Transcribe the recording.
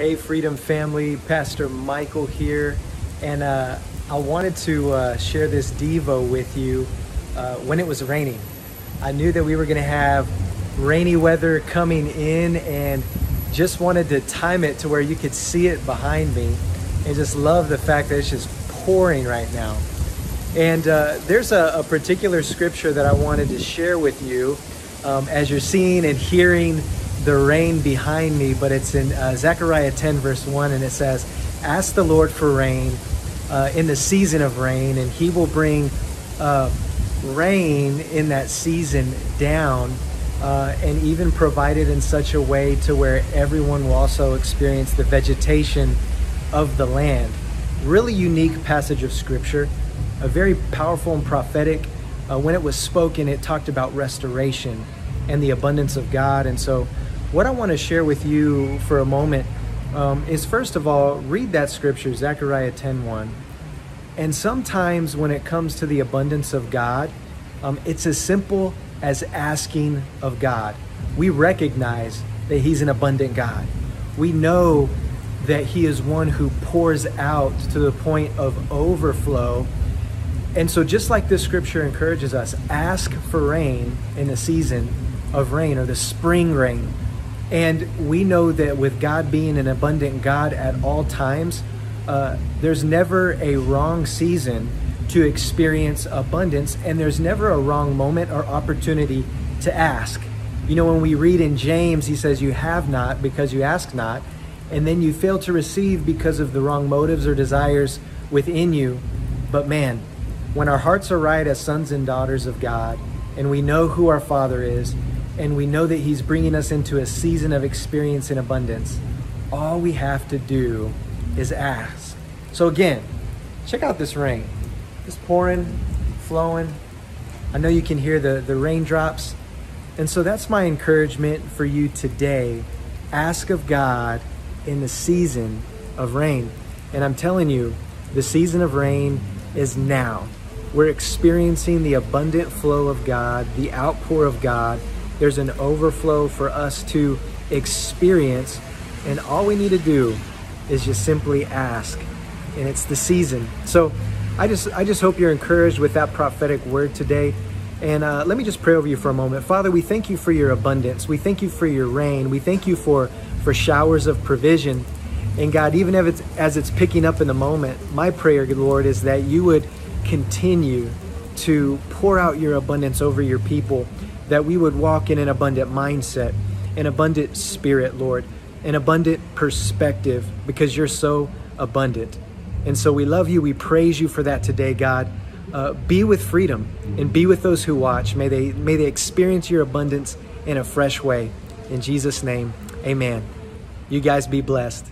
Hey, Freedom family, Pastor Michael here, and uh, I wanted to uh, share this Devo with you uh, when it was raining. I knew that we were going to have rainy weather coming in, and just wanted to time it to where you could see it behind me, and just love the fact that it's just pouring right now. And uh, there's a, a, particular scripture that I wanted to share with you um, as you're seeing and hearing the rain behind me, but it's in uh, Zechariah 10, verse 1, and it says, Ask the Lord for rain uh, in the season of rain, and he will bring uh, rain in that season down, uh, and even provide it in such a way to where everyone will also experience the vegetation of the land. Really unique passage of scripture, a very powerful and prophetic. Uh, when it was spoken, it talked about restoration and the abundance of God, and so what I want to share with you for a moment um, is first of all, read that scripture, Zechariah 10:1. And sometimes when it comes to the abundance of God, um, it's as simple as asking of God. We recognize that He's an abundant God. We know that He is one who pours out to the point of overflow. And so, just like this scripture encourages us, ask for rain in the season of rain or the spring rain and we know that with God being an abundant God at all times, uh, there's never a wrong season to experience abundance, and there's never a wrong moment or opportunity to ask. You know, when we read in James, he says, You have not because you ask not, and then you fail to receive because of the wrong motives or desires within you. But man, when our hearts are right as sons and daughters of God, and we know who our Father is, and we know that He's bringing us into a season of experience in abundance, all we have to do is ask. So, again, check out this rain. It's pouring, flowing. I know you can hear the, the raindrops. And so that's my encouragement for you today. Ask of God in the season of rain. And I'm telling you, the season of rain is now. We're experiencing the abundant flow of God, the outpour of God there's an overflow for us to experience. And all we need to do is just simply ask. And it's the season. So I just I just hope you're encouraged with that prophetic word today. And uh, let me just pray over you for a moment. Father, we thank you for your abundance. We thank you for your rain. We thank you for, for showers of provision. And God, even if it's, as it's picking up in the moment, my prayer, good Lord, is that you would continue to pour out your abundance over your people that we would walk in an abundant mindset, an abundant spirit, Lord, an abundant perspective because you're so abundant. And so we love you. We praise you for that today, God. Uh, be with freedom and be with those who watch. May they, may they experience your abundance in a fresh way. In Jesus' name, amen. You guys be blessed.